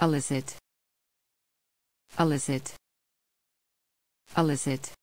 Illicit. Illicit. Illicit.